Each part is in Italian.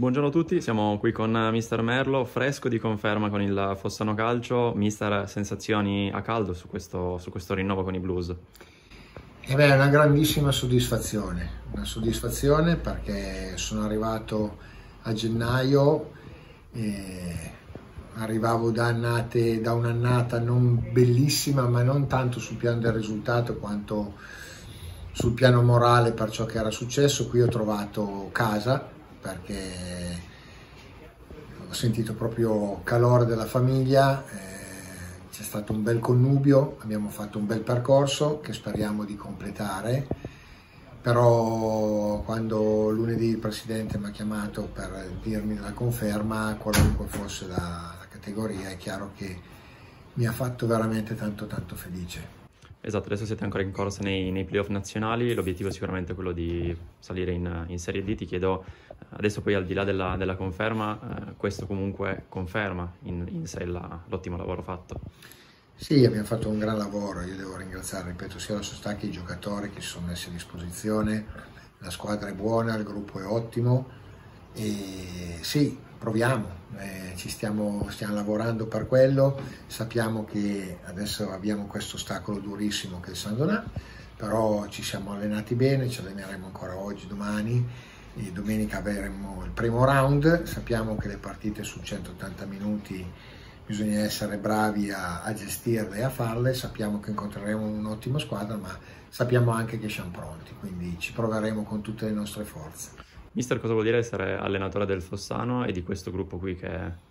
Buongiorno a tutti, siamo qui con Mister Merlo, fresco di conferma con il Fossano Calcio. Mister, sensazioni a caldo su questo, su questo rinnovo con i Blues? Eh beh, è una grandissima soddisfazione, una soddisfazione perché sono arrivato a gennaio, eh, arrivavo da, annate, da un'annata non bellissima, ma non tanto sul piano del risultato quanto sul piano morale per ciò che era successo. Qui ho trovato casa perché ho sentito proprio calore della famiglia, eh, c'è stato un bel connubio, abbiamo fatto un bel percorso che speriamo di completare, però quando lunedì il Presidente mi ha chiamato per dirmi la conferma, qualunque fosse la, la categoria, è chiaro che mi ha fatto veramente tanto tanto felice. Esatto, adesso siete ancora in corsa nei, nei playoff nazionali, l'obiettivo è sicuramente quello di salire in, in, Serie D, ti chiedo adesso poi al di là della, della conferma, eh, questo comunque conferma in, in sé la, l'ottimo lavoro fatto. Sì, abbiamo fatto un gran lavoro, io devo ringraziare, ripeto, sia la società che i giocatori che si sono messi a disposizione, la squadra è buona, il gruppo è ottimo. E sì, proviamo, eh, ci stiamo, stiamo, lavorando per quello, sappiamo che adesso abbiamo questo ostacolo durissimo che è il San Donà, però ci siamo allenati bene, ci alleneremo ancora oggi, domani e domenica avremo il primo round, sappiamo che le partite su 180 minuti bisogna essere bravi a, a gestirle e a farle, sappiamo che incontreremo un'ottima squadra, ma sappiamo anche che siamo pronti, quindi ci proveremo con tutte le nostre forze. Mister, cosa vuol dire essere allenatore del Fossano e di questo gruppo qui che,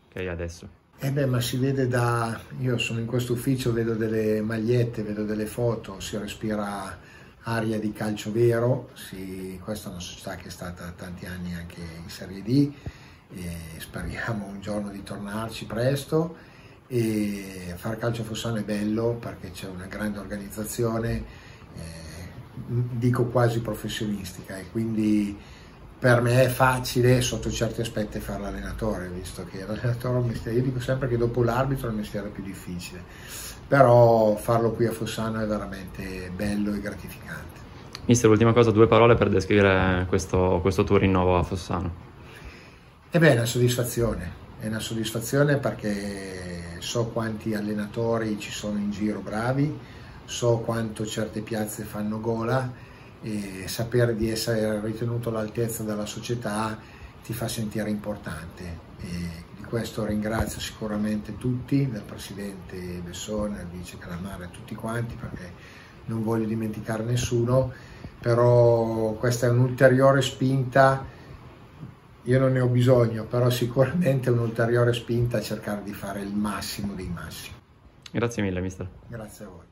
che hai adesso? Eh beh, ma si vede da... Io sono in questo ufficio, vedo delle magliette, vedo delle foto, si respira aria di calcio vero, si... questa è una società che è stata tanti anni anche in Serie D e speriamo un giorno di tornarci presto e fare calcio Fossano è bello perché c'è una grande organizzazione, eh, dico quasi professionistica e quindi per me è facile sotto certi aspetti fare l'allenatore, visto che l'allenatore è un mestiere, io dico sempre che dopo l'arbitro è il mestiere più difficile, però farlo qui a Fossano è veramente bello e gratificante. Mister, ultima cosa, due parole per descrivere questo, questo tuo rinnovo a Fossano. Ebbene, è una soddisfazione, è una soddisfazione perché so quanti allenatori ci sono in giro bravi, so quanto certe piazze fanno gola e sapere di essere ritenuto all'altezza della società ti fa sentire importante. E di questo ringrazio sicuramente tutti, dal presidente Bessone, al vice Calamare, tutti quanti, perché non voglio dimenticare nessuno, però questa è un'ulteriore spinta, io non ne ho bisogno, però sicuramente un'ulteriore spinta a cercare di fare il massimo dei massimi. Grazie mille, mister. Grazie a voi.